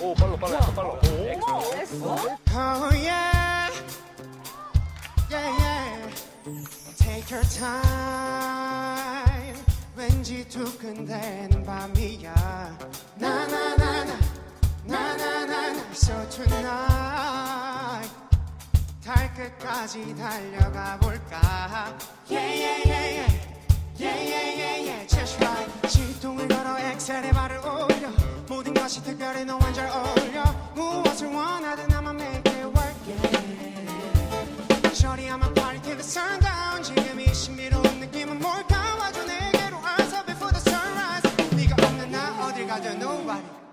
오 빨라 빨라 빨라. 오. Oh yeah, yeah yeah. Take your time. 왠지 두근대는 밤이야. 나나나나 나나나나. So tonight 달 끝까지 달려가 볼까? Yeah yeah yeah yeah. Yeah yeah yeah yeah. Just right. 시동을 걸어 엑셀에. 모든 것이 특별히 너와 잘 어울려 무엇을 원하든 I'ma make it work yeah. 저리 아마 party till the sun down 지금 이 신비로운 느낌은 뭘까 와줘 내게로 와서 before the sunrise 네가 없는 나 어딜 가든 nobody